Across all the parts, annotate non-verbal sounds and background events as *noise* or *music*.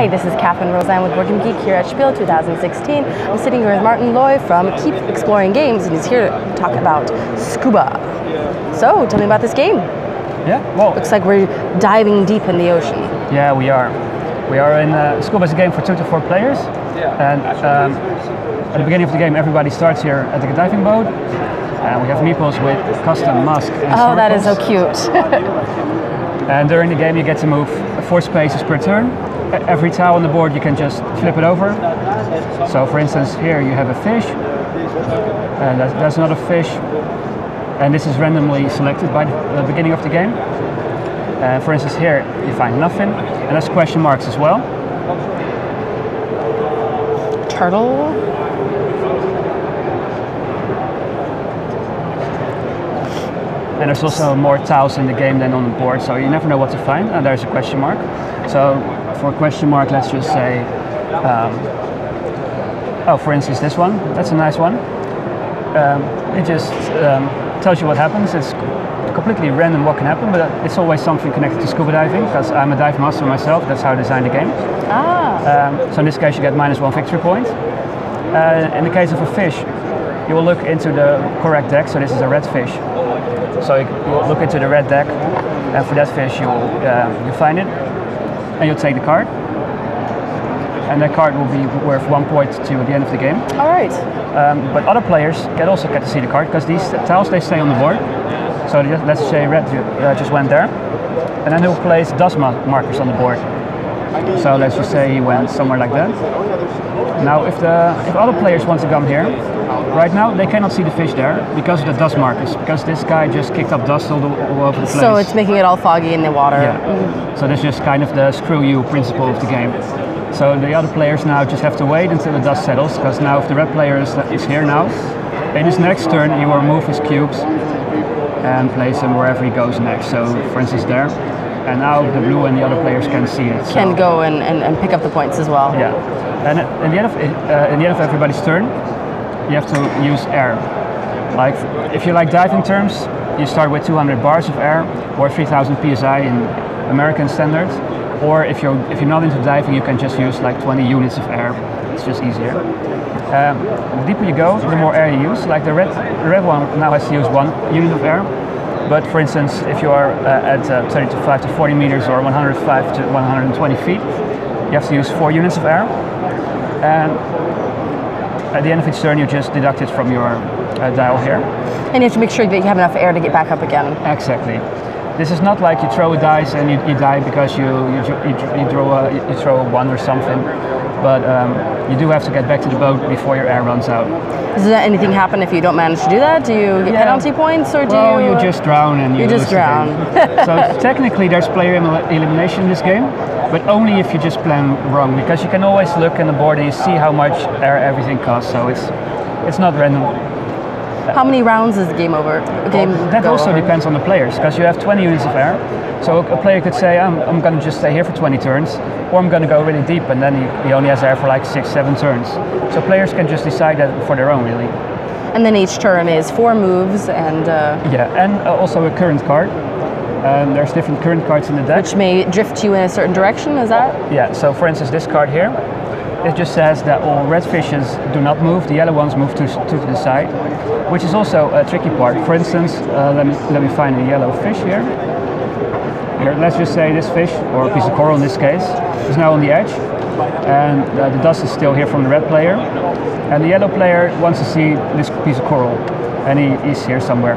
Hi, this is Catherine Roseanne with Board Game Geek here at Spiel 2016. I'm sitting here with Martin Looij from Keep Exploring Games, and he's here to talk about Scuba. So, tell me about this game. Yeah, well, Looks like we're diving deep in the ocean. yeah, we are. We are in uh, Scuba is a game for two to four players, and um, at the beginning of the game, everybody starts here at the diving boat, and we have meeples with custom mask. And Oh, that is so cute. *laughs* And during the game, you get to move four spaces per turn. Every tile on the board, you can just flip it over. So, for instance, here you have a fish, and that's, that's not a fish, and this is randomly selected by the, the beginning of the game. Uh, for instance, here you find nothing, and that's question marks as well. Turtle. And there's also more tiles in the game than on the board, so you never know what to find. And there's a question mark. So for a question mark, let's just say, um, oh, for instance, this one. That's a nice one. Um, it just um, tells you what happens. It's completely random what can happen, but it's always something connected to scuba diving because I'm a dive master myself. That's how I designed the game. Ah, Um, so in this case, you get minus one victory point. Uh, in the case of a fish, you will look into the correct deck. So this is a red fish. So you, you will look into the red deck, and for that fish, you will uh, you find it, and you'll take the card. And that card will be worth one point to the end of the game. all right. Um, but other players can also get to see the card because these tiles they stay on the board. So just- let's say red uh, just went there, and then he'll place dust markers on the board. So let's just say he went somewhere like that. Now, if the if other players want to come here, right now they cannot see the fish there because of the dust markers. Because this guy just kicked up dust all, the, all over the place. So it's making it all foggy in the water. Yeah. So that's just kind of the screw you principle of the game. So the other players now just have to wait until the dust settles, because now if the red player is, is here now, in his next turn he will remove his cubes and place them wherever he goes next. So for instance there, and now the blue and the other players can see it. So, Can go and, and, and pick up the points as well. Yeah. And at the end of uh, in the end of everybody's turn, you have to use air. Like if you like diving terms, you start with 200 bars of air or 3000 psi in American standards. Or if you're if you're not into diving, you can just use like 20 units of air. It's just easier. Um, the deeper you go, the more air you use. Like the red the red one now has to use one unit of air. But for instance, if you are uh, at uh, 35 to 40 meters or 105 to 120 feet, you have to use four units of air. And at the end of each turn, you just deduct it from your uh, dial here. And you have to make sure that you have enough air to get back up again. Exactly. This is not like you throw a dice and you, you die because you you, you, you throw a you throw a one or something, but um, you do have to get back to the boat before your air runs out. Does that anything happen if you don't manage to do that? Do you get Yeah. penalty points or do Well, you? you just drown and you, You just lose the game. drown. *laughs* so *laughs* technically, there's player elim- elimination in this game, but only if you just plan wrong. Because you can always look in the board and you see how much air everything costs. So it's it's not random. How many rounds is the game over? Game That also over? depends on the players, because you have 20 units of air. So a player could say, I'm, I'm going to just stay here for 20 turns, or I'm going to go really deep, and then he, he only has air for like six, seven turns. So players can just decide that for their own, really. And then each turn is four moves, and uh, Yeah, and uh, also a current card. Um, there's different current cards in the deck. which may drift you in a certain direction. Is that? Yeah, so for instance, this card here, it just says that all red fishes do not move, the yellow ones move to, to the side, which is also a tricky part. For instance, uh, let, me, let me find a yellow fish here. Here, let's just say this fish, or a piece of coral in this case, is now on the edge, and uh, the dust is still here from the red player, and the yellow player wants to see this piece of coral, and he, is here somewhere.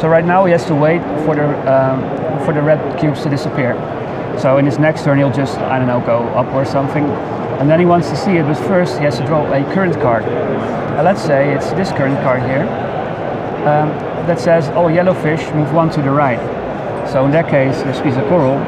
So right now he has to wait for the um, for the red cubes to disappear. So in his next turn he'll just I don't know go up or something, and then he wants to see it. But first he has to draw a current card. Let's say it's this current card here um, that says, "Oh, yellow fish, move one to the right." So in that case, this piece of coral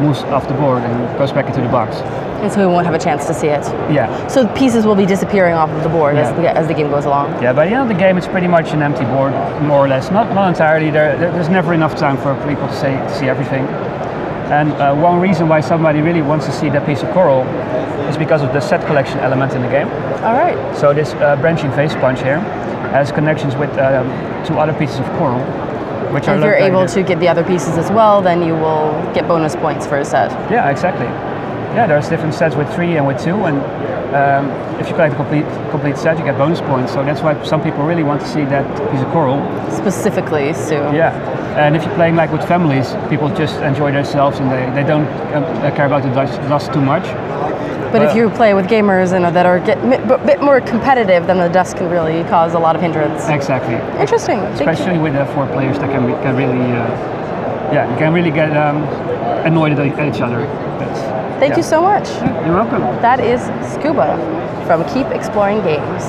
moves off the board and goes back into the box. And so we won't have a chance to see it. Yeah, So pieces will be disappearing off of the board as, the, as the game goes along. yeah. By the end of the game, it's pretty much an empty board, more or less. Not not entirely. There, there- there's never enough time for people to, say, to see everything. And uh, one reason why somebody really wants to see that piece of coral is because of the set collection element in the game. All right. So this uh, branching vase sponge here has connections with um, two other pieces of coral, which are if you're able to get the other pieces as well, then you will get bonus points for a set. Yeah, exactly. Yeah, there's different sets with three and with two, and um, if you collect a complete complete set, you get bonus points. So that's why some people really want to see that piece of coral. Specifically, Sue. Yeah, and if you're playing like with families, people just enjoy themselves and they, they don't um, care about the dust, dust too much. But if Uh, you play with gamers and that are get a bit more competitive, then the dust can really cause a lot of hindrance. Exactly. Interesting. Especially with the four players, that can, can really, uh, yeah, you can really get um, annoyed at each other. Thank yeah. you so much. You're welcome. That is Scuba from Keep Exploring Games.